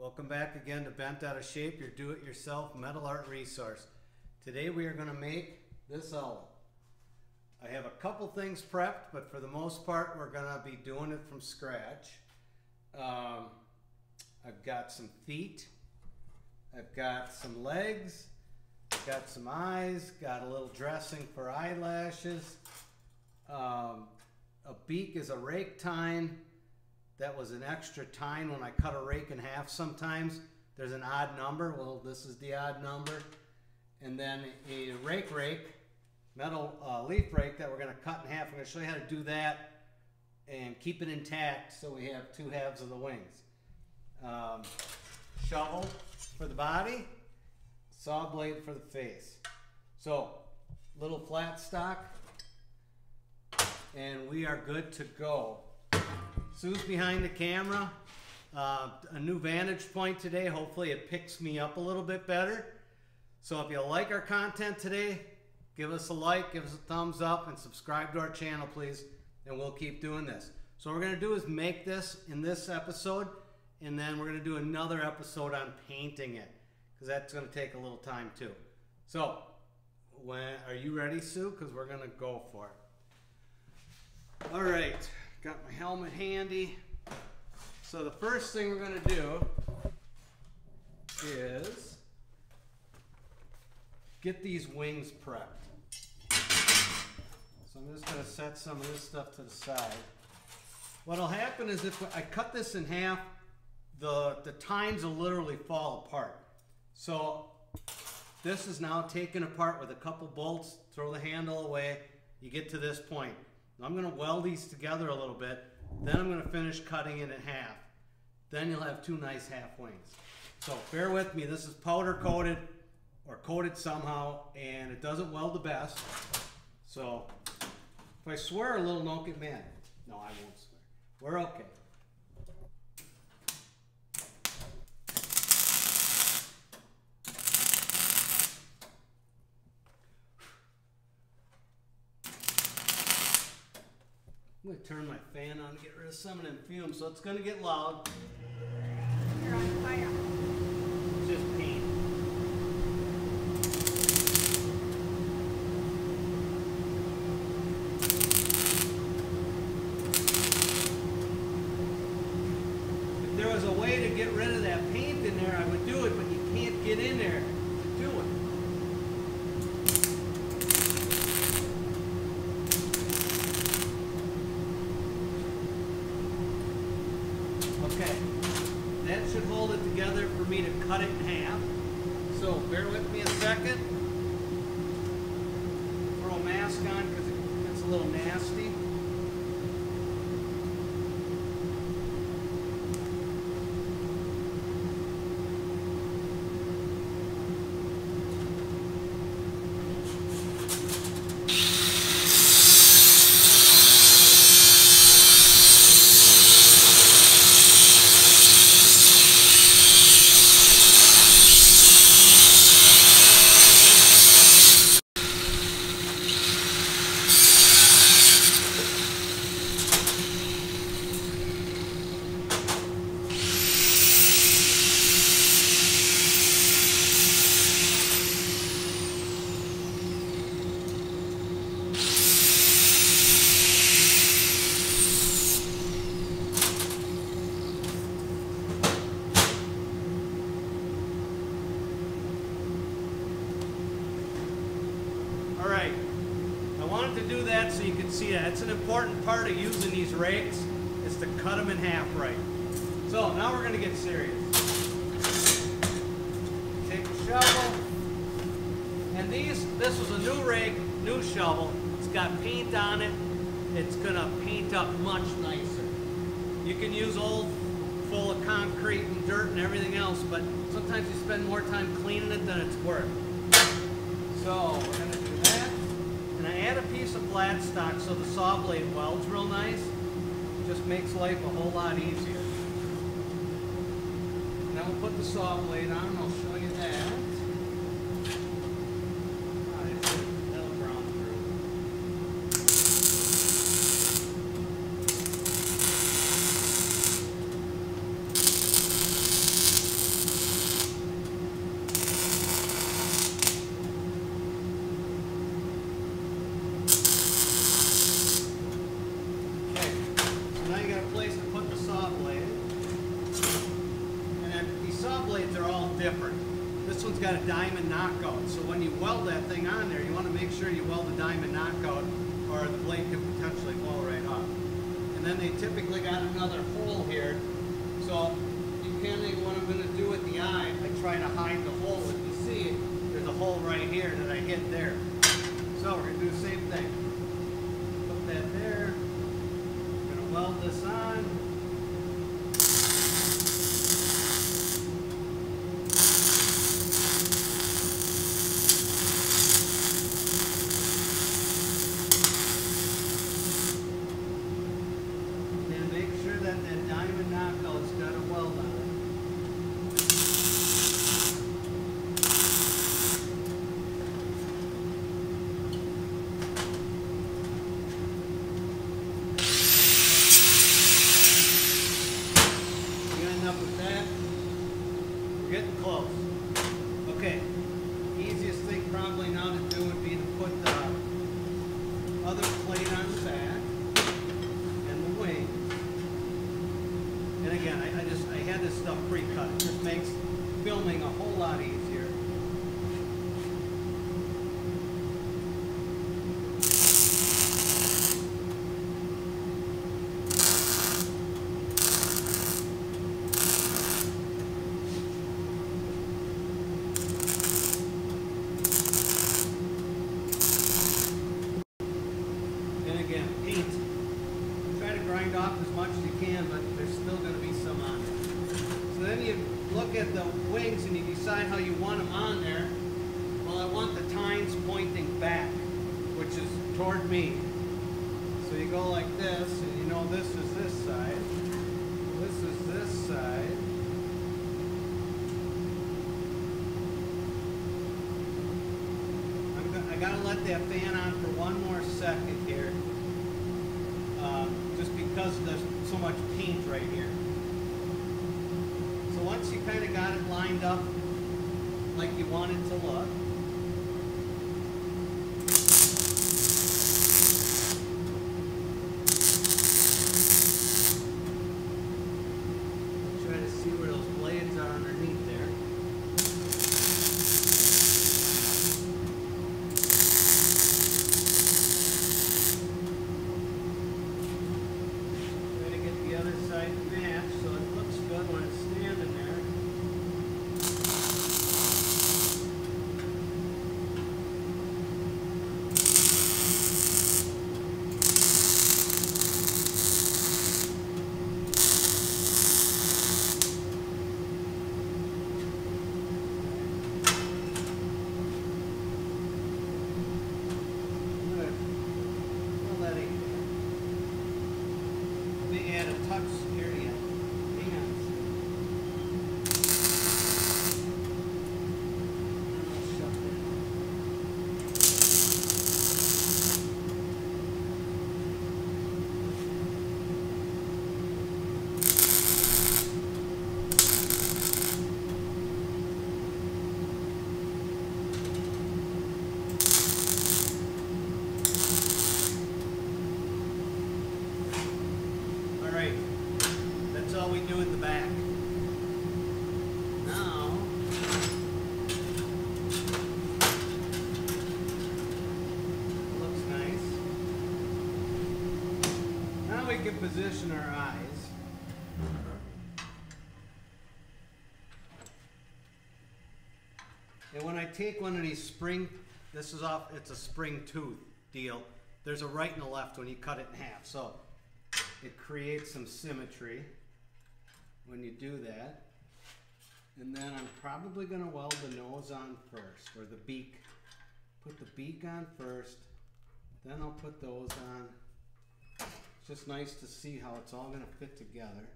Welcome back again to Bent Out of Shape, your do-it-yourself metal art resource. Today we are going to make this owl. I have a couple things prepped, but for the most part we're going to be doing it from scratch. Um, I've got some feet, I've got some legs, I've got some eyes, got a little dressing for eyelashes. Um, a beak is a rake tine. That was an extra tine when I cut a rake in half sometimes. There's an odd number. Well, this is the odd number. And then a rake rake, metal uh, leaf rake that we're going to cut in half. I'm going to show you how to do that and keep it intact so we have two halves of the wings. Um, shovel for the body, saw blade for the face. So, little flat stock, and we are good to go. Sue's behind the camera. Uh, a new vantage point today. Hopefully it picks me up a little bit better. So if you like our content today, give us a like, give us a thumbs up, and subscribe to our channel, please. And we'll keep doing this. So what we're going to do is make this in this episode, and then we're going to do another episode on painting it, because that's going to take a little time too. So, when are you ready, Sue? Because we're going to go for it. All right. Got my helmet handy. So the first thing we're going to do is get these wings prepped. So I'm just going to set some of this stuff to the side. What'll happen is if I cut this in half, the, the tines will literally fall apart. So this is now taken apart with a couple bolts, throw the handle away, you get to this point. I'm going to weld these together a little bit. Then I'm going to finish cutting it in half. Then you'll have two nice half wings. So bear with me. This is powder coated or coated somehow and it doesn't weld the best. So if I swear a little, don't get mad. No, I won't swear. We're okay. I'm gonna turn my fan on to get rid of some of them fumes, so it's gonna get loud. You're on fire. It's just paint. If there was a way to get rid of that paint in there, I would do it, but you can't get in there to do it. Okay, that should hold it together for me to cut it in half. So bear with me a second. Throw a mask on because it gets a little nasty. All right. I wanted to do that so you can see that. It's an important part of using these rakes is to cut them in half right. So now we're going to get serious. Take a shovel. And these, this was a new rake, new shovel. It's got paint on it. It's going to paint up much nicer. You can use old full of concrete and dirt and everything else, but sometimes you spend more time cleaning it than it's worth. So we're going to do that. And I add a flat stock so the saw blade welds real nice. Just makes life a whole lot easier. Now we'll put the saw blade on and I'll show you that. Ah, it's- that'll brown through. One's got a diamond knockout. So when you weld that thing on there, you want to make sure you weld the diamond knockout or the blade could potentially fall right off. And then they typically got another hole here. So depending what I'm going to do with the eye, I try to hide the hole. If you see, there's a hole right here that I hit there. So we're going to do the same thing. Put that there. We're going to weld this on. That fan on for one more second here. Um, just because there's so much paint right here. So once you kind of got it lined up like you want it to look, try to see where those blades are underneath there. Try to get the other side matched so it looks good when it's standing there. Good. Well, that ain't bad. Let me add a touch here yet. Hang on. I'll shut that off. All right, that's all we do in the back. Now, looks nice. Now we can position our eyes. And when I take one of these spring, this is off, it's a spring tooth deal. There's a right and a left when you cut it in half, so it creates some symmetry when you do that. And then I'm probably gonna weld the nose on first, or the beak. Put the beak on first, then I'll put those on. Just nice to see how it's all gonna fit together.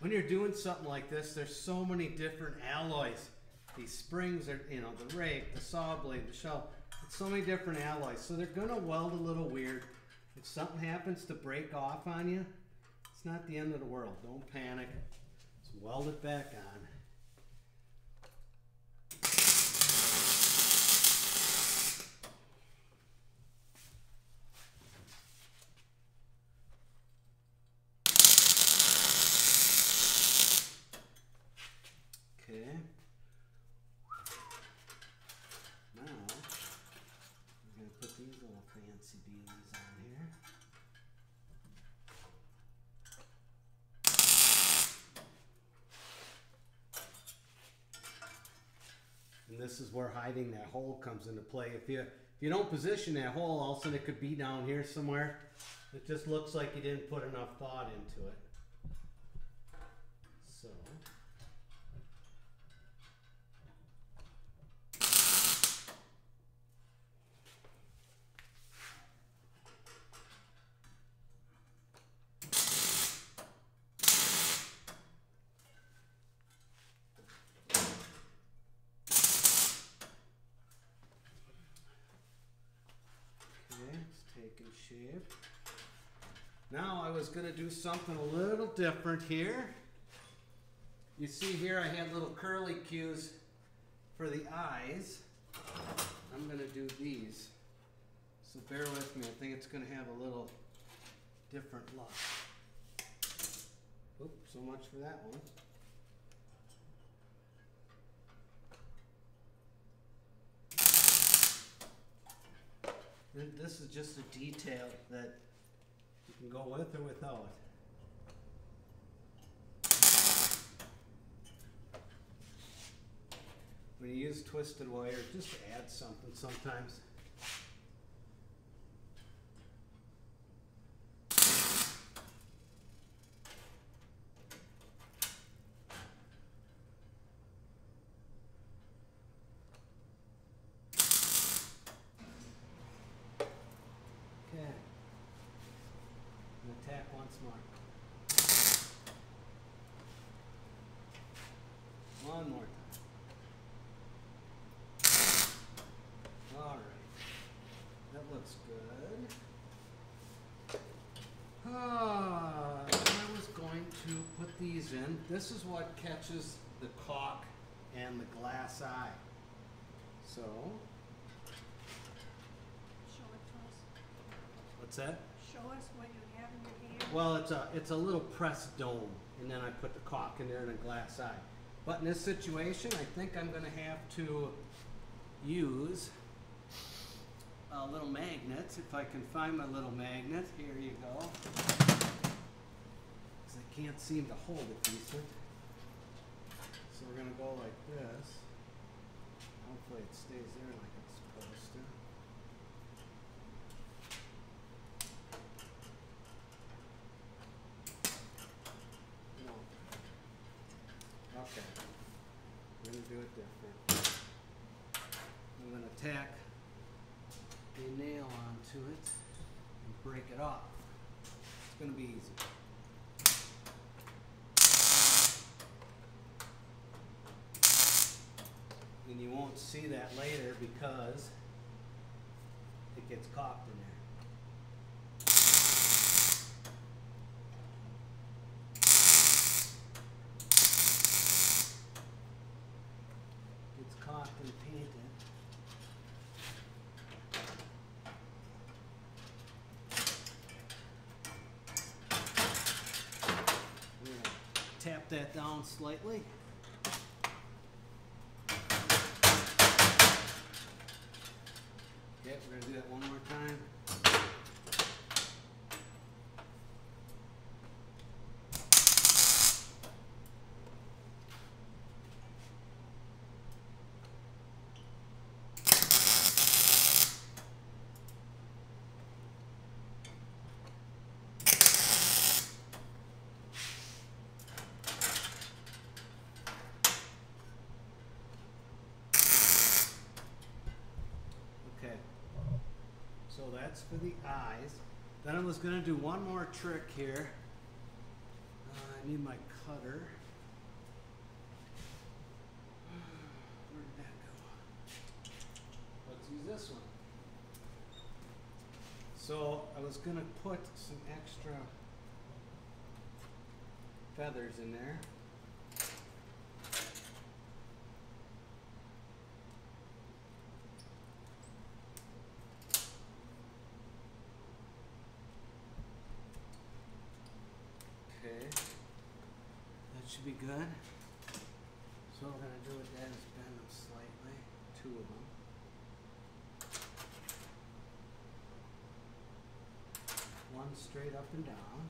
when you're doing something like this, there's so many different alloys. These springs are, you know, the rake, the saw blade, the shell. It's so many different alloys. So they're gonna weld a little weird. If something happens to break off on you, it's not the end of the world. Don't panic. Let's weld it back on. Okay. This is where hiding that hole comes into play. If you if you don't position that hole, all of a sudden it could be down here somewhere. It just looks like you didn't put enough thought into it. So. Okay, it's taking shape. Now I was gonna do something a little different here. You see here I had little curly cues for the eyes. I'm gonna do these. So bear with me, I think it's gonna have a little different look. Oop, so much for that one. Th- This is just a detail that you can go with or without. When you use twisted wire, just add something sometimes. Okay. And attack once more. One more time. Alright. That looks good. Ah, I was going to put these in. This is what catches the caulk and the glass eye. So, Show it to us. what's that? Show us what you have in your hand. Well, it's a it's a little pressed dome, and then I put the caulk in there and a glass eye. But in this situation, I think I'm going to have to use a little magnet. If I can find my little magnet, here you go. 'Cause I can't seem to hold it decent. So we're going to go like this. Hopefully it stays there like it's supposed to. No. Okay. We're gonna do it different. I'm gonna tack a nail onto it and break it off. It's gonna be easy. And you won't see that later because it gets caulked in there. Gets caulked and painted. We're gonna Tap that down slightly. Okay, we're gonna do that one more time. Okay. So that's for the eyes. Then I was gonna do one more trick here. Uh, I need my cutter. Where did that go? Let's use this one. So I was gonna put some extra feathers in there. Okay, that should be good. So what we're gonna do with that is bend them slightly, two of them. One straight up and down.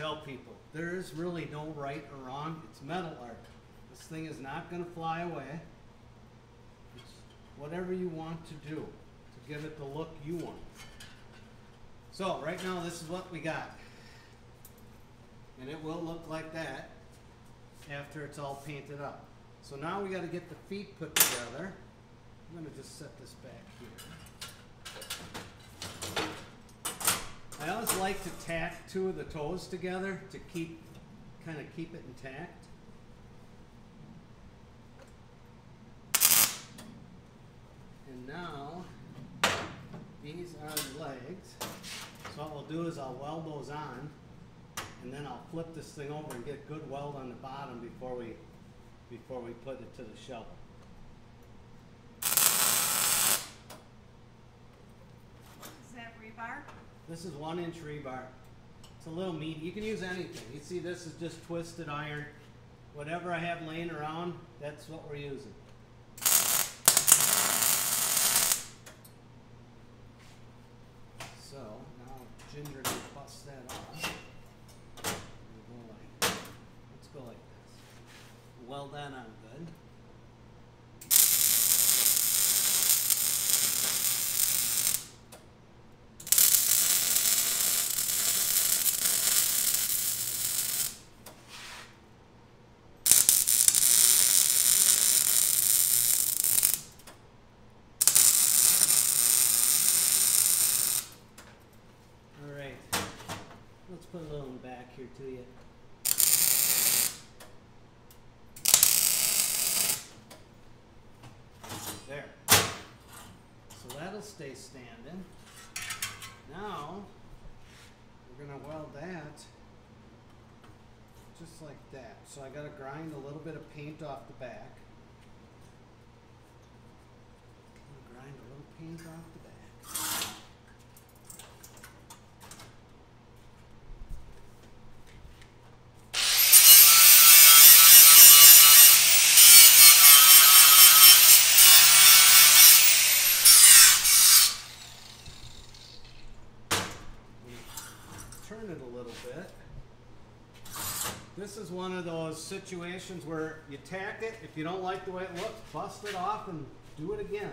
Tell people, there is really no right or wrong. It's metal art. This thing is not going to fly away. It's whatever you want to do to give it the look you want. So right now, this is what we got, and it will look like that after it's all painted up. So now we got to get the feet put together. I'm going to just set this back here. I always like to tack two of the toes together to keep, kind of keep it intact. And now, these are the legs. So what we'll do is I'll weld those on, and then I'll flip this thing over and get good weld on the bottom before we, before we put it to the shovel. Is that rebar? This is one inch rebar. It's a little meaty. You can use anything. You see this is just twisted iron. Whatever I have laying around, that's what we're using. So now gingerly bust that off. And go like, let's go like this. Weld that on good. All right, let's put a little here to you. There. So that'll stay standing. Now, we're gonna weld that just like that. So I gotta grind a little bit of paint off the back. Grind a little paint off the back. turn it a little bit. This one of those situations where you tack it, if you don't like the way it looks, bust it off and do it again.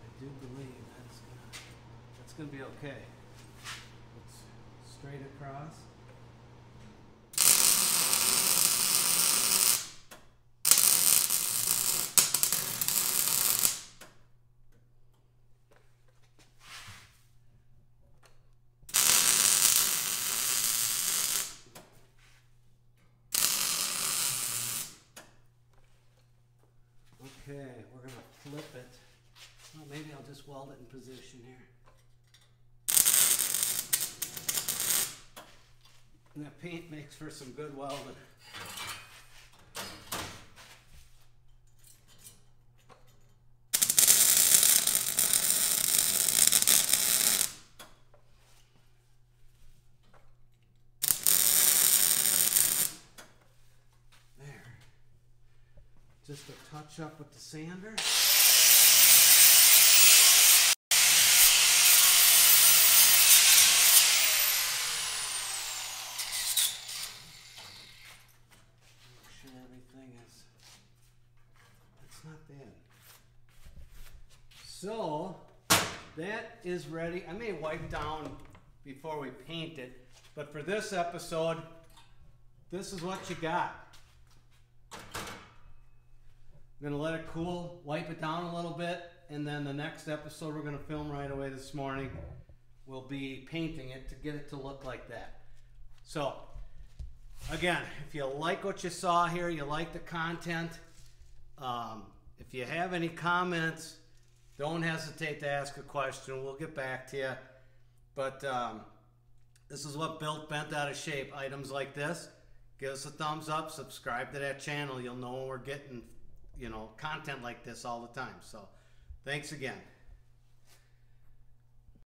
I do believe that's gonna, that's gonna be okay. It's straight across. Okay, we're gonna flip it. Well, maybe I'll just weld it in position here. And that paint makes for some good welding. There. Just a touch up with the sander. Make sure everything is. That's not bad. So, that is ready. I may wipe down before we paint it, but for this episode, this is what you got. We're gonna let it cool, wipe it down a little bit, and then the next episode we're gonna film right away this morning. We'll be painting it to get it to look like that. So, again, if you like what you saw here, you like the content, um, if you have any comments, don't hesitate to ask a question. We'll get back to you. But um, this is what built bent out of shape items like this. Give us a thumbs up, subscribe to that channel. You'll know when we're getting, you know, content like this all the time. So, thanks again.